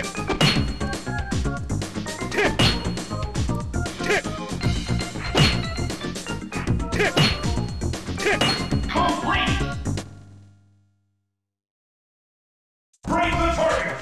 Complete! Break the target!